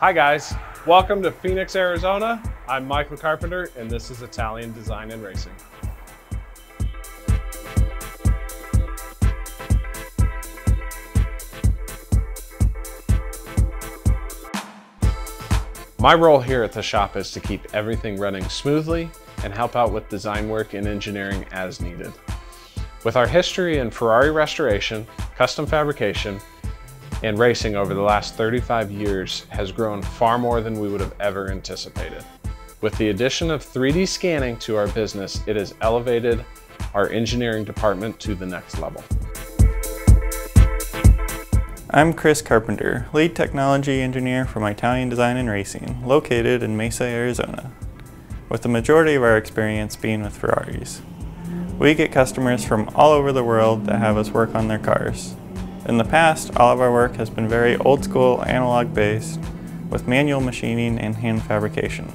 Hi guys, welcome to Phoenix, Arizona. I'm Michael Carpenter and this is Italian Design and Racing. My role here at the shop is to keep everything running smoothly and help out with design work and engineering as needed. With our history in Ferrari restoration, custom fabrication, and racing over the last 35 years has grown far more than we would have ever anticipated. With the addition of 3D scanning to our business, it has elevated our engineering department to the next level. I'm Chris Carpenter, lead technology engineer from Italian Design and Racing, located in Mesa, Arizona, with the majority of our experience being with Ferraris. We get customers from all over the world that have us work on their cars. In the past, all of our work has been very old school, analog based, with manual machining and hand fabrication.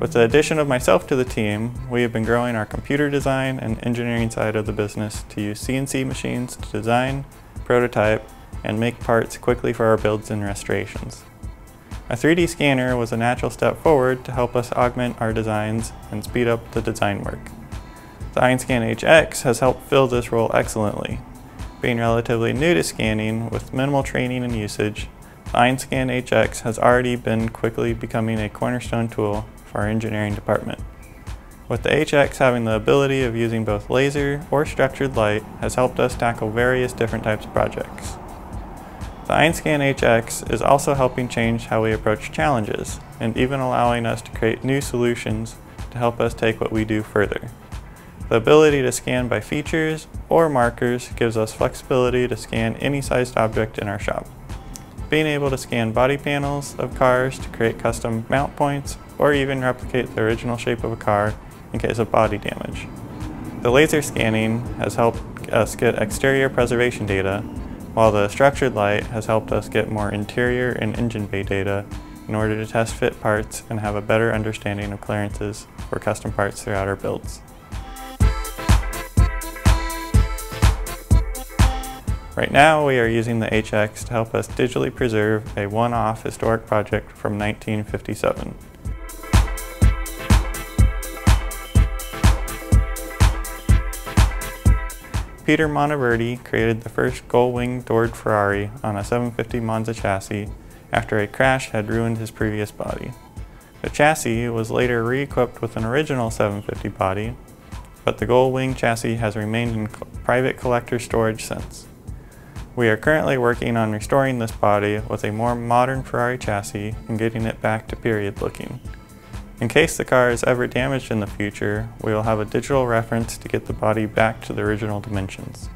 With the addition of myself to the team, we have been growing our computer design and engineering side of the business to use CNC machines to design, prototype, and make parts quickly for our builds and restorations. A 3D scanner was a natural step forward to help us augment our designs and speed up the design work. The Einscan HX has helped fill this role excellently. Being relatively new to scanning with minimal training and usage, the Einscan HX has already been quickly becoming a cornerstone tool for our engineering department. With the HX having the ability of using both laser or structured light has helped us tackle various different types of projects. The Einscan HX is also helping change how we approach challenges and even allowing us to create new solutions to help us take what we do further. The ability to scan by features or markers gives us flexibility to scan any sized object in our shop. Being able to scan body panels of cars to create custom mount points or even replicate the original shape of a car in case of body damage. The laser scanning has helped us get exterior preservation data while the structured light has helped us get more interior and engine bay data in order to test fit parts and have a better understanding of clearances for custom parts throughout our builds. Right now we are using the HX to help us digitally preserve a one-off historic project from 1957. Peter Monteverdi created the first gull-wing doored Ferrari on a 750 Monza chassis after a crash had ruined his previous body. The chassis was later re-equipped with an original 750 body, but the gull-wing chassis has remained in private collector storage since. We are currently working on restoring this body with a more modern Ferrari chassis and getting it back to period looking. In case the car is ever damaged in the future, we will have a digital reference to get the body back to the original dimensions.